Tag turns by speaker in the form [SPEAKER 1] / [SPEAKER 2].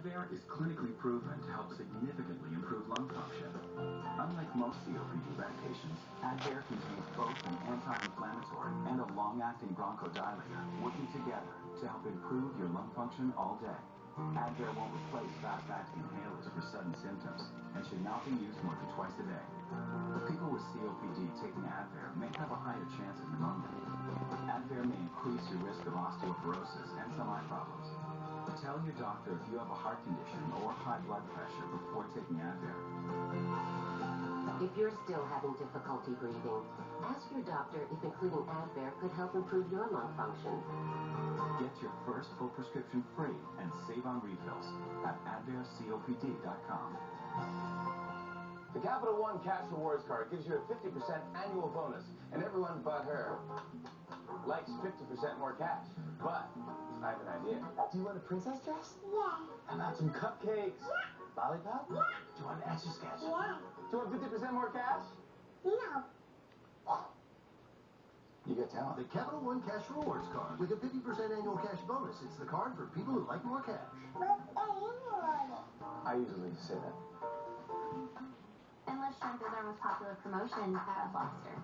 [SPEAKER 1] Advair is clinically proven to help significantly improve lung function. Unlike most COPD medications, Advair contains both an anti-inflammatory and a long-acting bronchodilator working together to help improve your lung function all day. Advair won't replace fast-acting inhalers for sudden symptoms and should not be used more than twice a day. People with COPD taking Advair may have a higher chance of pneumonia. Advair may increase your risk of osteoporosis and some eye problems. Tell your doctor if you have a heart condition or high blood pressure before taking Advair.
[SPEAKER 2] If you're still having difficulty breathing, ask your doctor if including Advair could help improve your lung function.
[SPEAKER 1] Get your first full prescription free and save on refills at AdvairCOPD.com.
[SPEAKER 3] The Capital One Cash Rewards card gives you a 50% annual bonus, and everyone but her likes 50% more cash. But I have an idea. Do you want a princess dress?
[SPEAKER 4] Yeah.
[SPEAKER 3] How about some cupcakes?
[SPEAKER 4] Yeah.
[SPEAKER 3] Lollipop?
[SPEAKER 4] Yeah.
[SPEAKER 3] Do you want an etch a sketch?
[SPEAKER 4] Yeah.
[SPEAKER 3] Do you want 50% more cash?
[SPEAKER 4] No.
[SPEAKER 3] You get talent.
[SPEAKER 5] The Capital One Cash Rewards card with a 50% annual cash bonus. It's the card for people who like more cash.
[SPEAKER 4] What's the name?
[SPEAKER 3] I usually say that.
[SPEAKER 6] Endless Shrimp is our most popular promotion at Red Lobster.